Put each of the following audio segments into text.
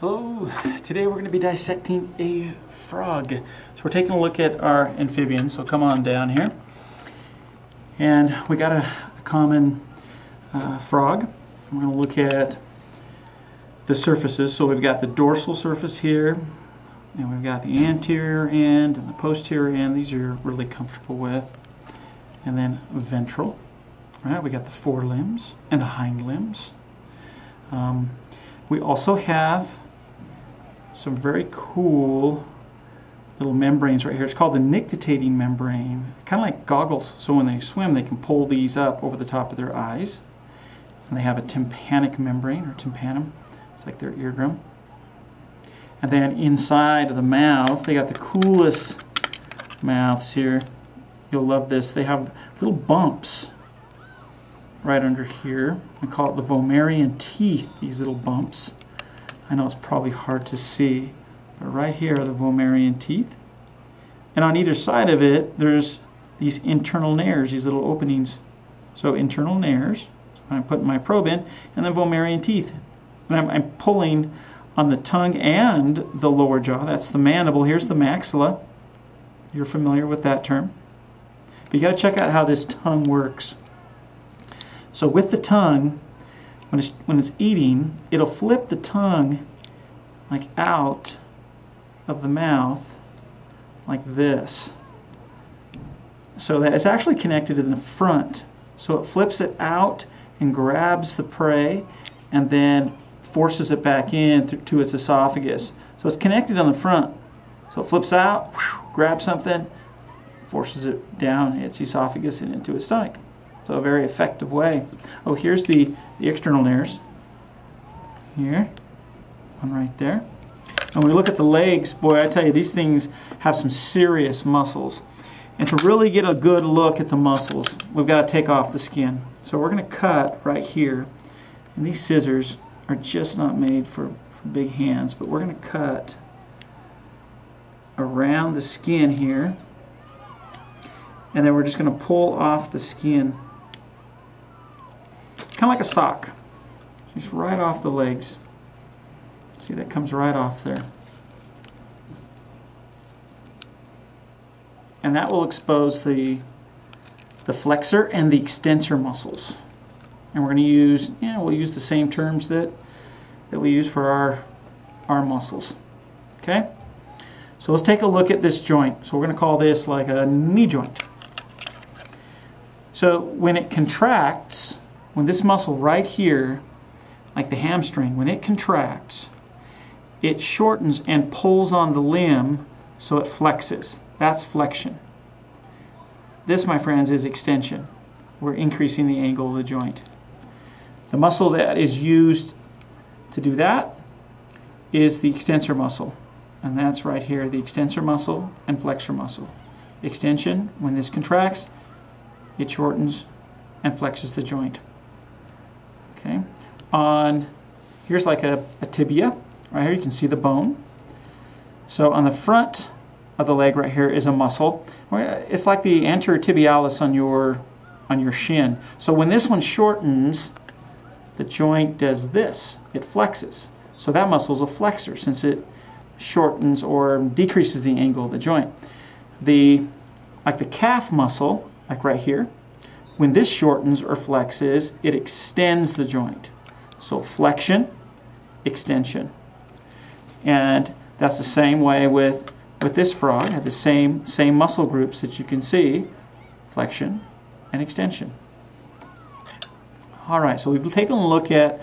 Hello, today we're going to be dissecting a frog. So we're taking a look at our amphibians, so come on down here. And we got a, a common uh, frog. We're going to look at the surfaces. So we've got the dorsal surface here, and we've got the anterior end and the posterior end. These are really comfortable with. And then ventral. All right, we got the forelimbs and the hind limbs. Um, we also have some very cool little membranes right here. It's called the nictitating membrane, kind of like goggles. So when they swim, they can pull these up over the top of their eyes. And they have a tympanic membrane or tympanum. It's like their eardrum. And then inside of the mouth, they got the coolest mouths here. You'll love this. They have little bumps right under here. We call it the vomerine teeth, these little bumps. I know it's probably hard to see, but right here are the vomerine teeth. And on either side of it, there's these internal nares, these little openings. So internal nares, so I'm putting my probe in, and then vomerine teeth. And I'm, I'm pulling on the tongue and the lower jaw. That's the mandible. Here's the maxilla. You're familiar with that term. But you got to check out how this tongue works. So with the tongue, when it's, when it's eating, it'll flip the tongue like out of the mouth like this. So that it's actually connected in the front. So it flips it out and grabs the prey and then forces it back in to its esophagus. So it's connected on the front. So it flips out, whew, grabs something, forces it down its esophagus and into its stomach. So a very effective way. Oh, here's the, the external nares. Here, one right there. And when we look at the legs, boy, I tell you, these things have some serious muscles. And to really get a good look at the muscles, we've got to take off the skin. So we're going to cut right here. And these scissors are just not made for, for big hands, but we're going to cut around the skin here. And then we're just going to pull off the skin kind of like a sock. Just right off the legs. See, that comes right off there. And that will expose the, the flexor and the extensor muscles. And we're going to use, yeah, we'll use the same terms that, that we use for our, our muscles. Okay? So let's take a look at this joint. So we're going to call this like a knee joint. So when it contracts, when this muscle right here, like the hamstring, when it contracts, it shortens and pulls on the limb so it flexes. That's flexion. This, my friends, is extension. We're increasing the angle of the joint. The muscle that is used to do that is the extensor muscle. And that's right here, the extensor muscle and flexor muscle. Extension, when this contracts, it shortens and flexes the joint. Okay, on here's like a, a tibia. Right here you can see the bone. So on the front of the leg right here is a muscle. It's like the anterior tibialis on your on your shin. So when this one shortens, the joint does this. It flexes. So that muscle is a flexor since it shortens or decreases the angle of the joint. The like the calf muscle, like right here, when this shortens or flexes, it extends the joint. So flexion, extension. And that's the same way with, with this frog. The same, same muscle groups that you can see, flexion and extension. All right, so we've taken a look at,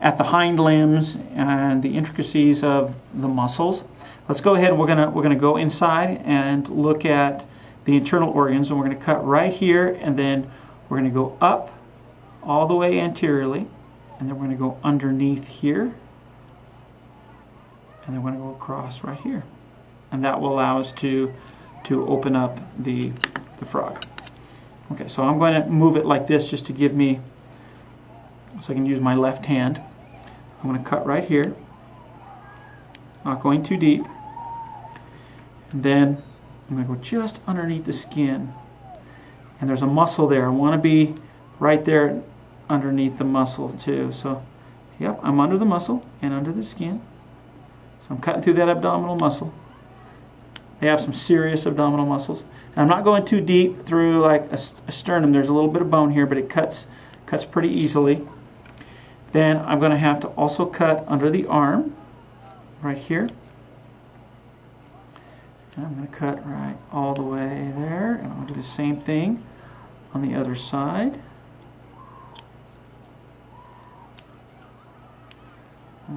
at the hind limbs and the intricacies of the muscles. Let's go ahead and we're gonna, we're gonna go inside and look at the internal organs and we're gonna cut right here and then we're going to go up all the way anteriorly, and then we're going to go underneath here, and then we're going to go across right here. And that will allow us to, to open up the, the frog. Okay, so I'm going to move it like this just to give me, so I can use my left hand. I'm going to cut right here, not going too deep. And then I'm going to go just underneath the skin and there's a muscle there. I want to be right there underneath the muscle too. So, yep, I'm under the muscle and under the skin. So I'm cutting through that abdominal muscle. They have some serious abdominal muscles. And I'm not going too deep through like a, a sternum. There's a little bit of bone here, but it cuts, cuts pretty easily. Then I'm going to have to also cut under the arm, right here. And I'm going to cut right all the way there. And I'm going to do the same thing on the other side.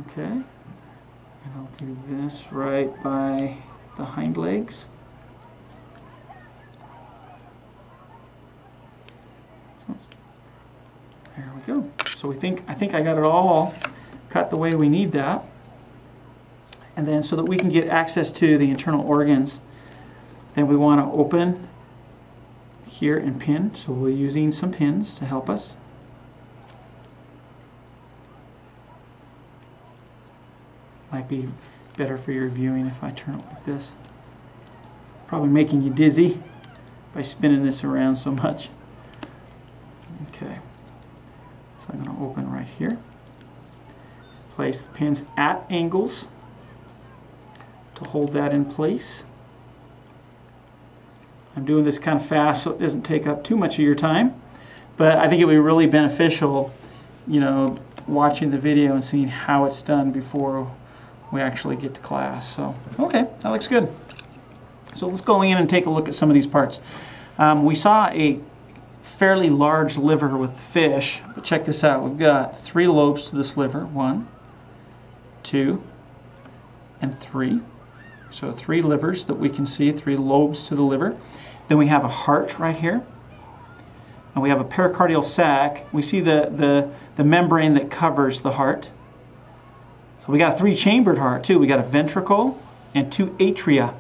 Okay. And I'll do this right by the hind legs. So, there we go. So we think I think I got it all cut the way we need that. And then so that we can get access to the internal organs, then we want to open here and pin. So we're using some pins to help us. Might be better for your viewing if I turn it like this. Probably making you dizzy by spinning this around so much. Okay, so I'm going to open right here. Place the pins at angles to hold that in place. I'm doing this kind of fast so it doesn't take up too much of your time, but I think it would be really beneficial, you know, watching the video and seeing how it's done before we actually get to class. So, okay, that looks good. So let's go in and take a look at some of these parts. Um, we saw a fairly large liver with fish, but check this out. We've got three lobes to this liver. One, two, and three. So three livers that we can see, three lobes to the liver. Then we have a heart right here. And we have a pericardial sac. We see the, the, the membrane that covers the heart. So we got a three-chambered heart too. We got a ventricle and two atria.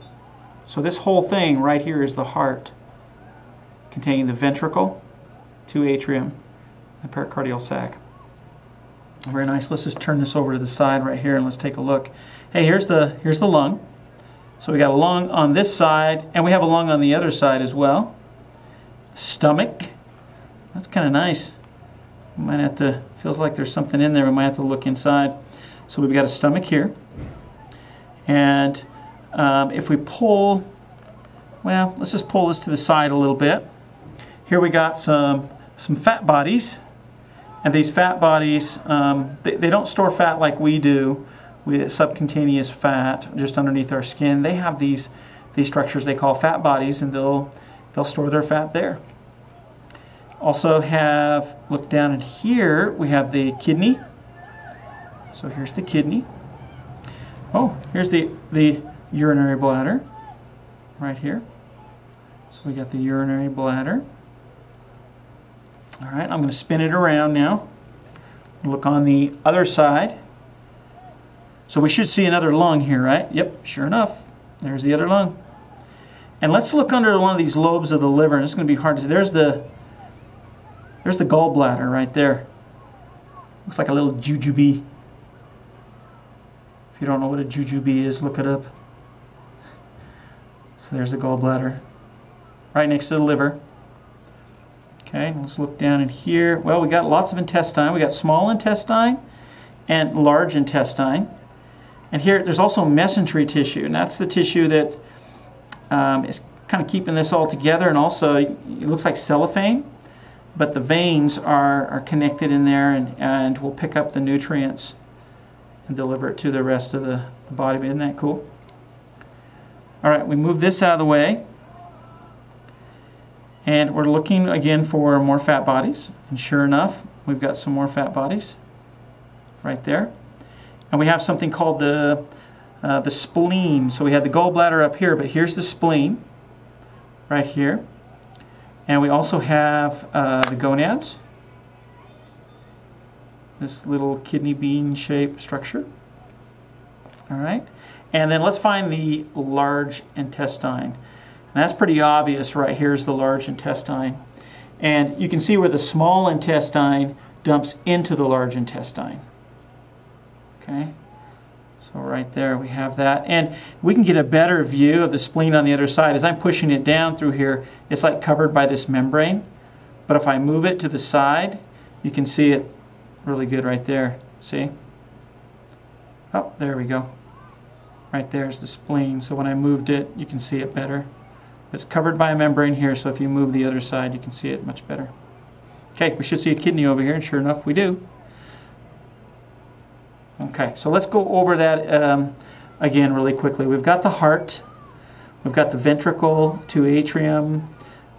So this whole thing right here is the heart containing the ventricle, two atrium, and the pericardial sac. Very nice. Let's just turn this over to the side right here and let's take a look. Hey, here's the here's the lung. So we got a lung on this side and we have a lung on the other side as well. Stomach. That's kind of nice. We might have to feels like there's something in there. We might have to look inside. So we've got a stomach here. And um, if we pull, well, let's just pull this to the side a little bit. Here we got some, some fat bodies. And these fat bodies, um, they, they don't store fat like we do with subcutaneous fat just underneath our skin. They have these, these structures they call fat bodies and they'll, they'll store their fat there. Also have, look down in here, we have the kidney so here's the kidney. Oh, here's the, the urinary bladder right here. So we got the urinary bladder. All right, I'm going to spin it around now. Look on the other side. So we should see another lung here, right? Yep, sure enough. There's the other lung. And let's look under one of these lobes of the liver. And it's going to be hard to see. There's the, there's the gallbladder right there. Looks like a little jujube. If you don't know what a jujube is, look it up. So there's the gallbladder. Right next to the liver. Okay, let's look down in here. Well, we got lots of intestine. We got small intestine and large intestine. And here, there's also mesentery tissue, and that's the tissue that um, is kind of keeping this all together, and also it looks like cellophane, but the veins are, are connected in there and, and will pick up the nutrients and deliver it to the rest of the, the body. Isn't that cool? All right, we move this out of the way. And we're looking again for more fat bodies. And sure enough, we've got some more fat bodies right there. And we have something called the, uh, the spleen. So we had the gallbladder up here, but here's the spleen right here. And we also have uh, the gonads this little kidney bean shaped structure. All right, and then let's find the large intestine. And that's pretty obvious right here's the large intestine. And you can see where the small intestine dumps into the large intestine. Okay, so right there we have that. And we can get a better view of the spleen on the other side. As I'm pushing it down through here, it's like covered by this membrane. But if I move it to the side, you can see it really good right there. See? Oh, there we go. Right there is the spleen. So when I moved it, you can see it better. It's covered by a membrane here, so if you move the other side, you can see it much better. Okay, we should see a kidney over here, and sure enough, we do. Okay, so let's go over that um, again really quickly. We've got the heart, we've got the ventricle two atrium,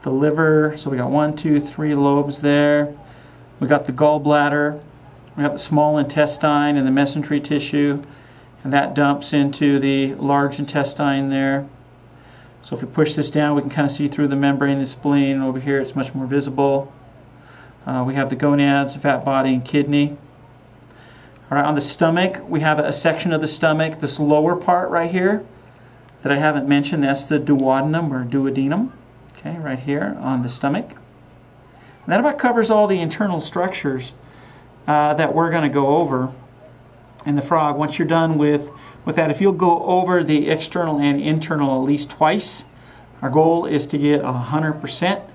the liver, so we got one, two, three lobes there. We got the gallbladder, we got the small intestine and the mesentery tissue, and that dumps into the large intestine there. So if we push this down, we can kind of see through the membrane, the spleen, over here it's much more visible. Uh, we have the gonads, the fat body, and kidney. All right, on the stomach, we have a section of the stomach, this lower part right here that I haven't mentioned, that's the duodenum or duodenum, okay, right here on the stomach. And that about covers all the internal structures uh, that we're going to go over in the frog. Once you're done with, with that, if you'll go over the external and internal at least twice, our goal is to get 100%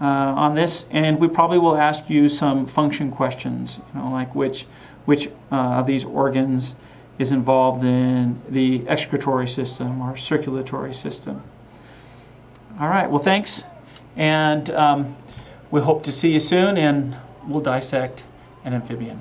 uh, on this, and we probably will ask you some function questions, you know, like which which uh, of these organs is involved in the excretory system or circulatory system. All right, well, thanks. And um, we hope to see you soon, and we'll dissect an amphibian.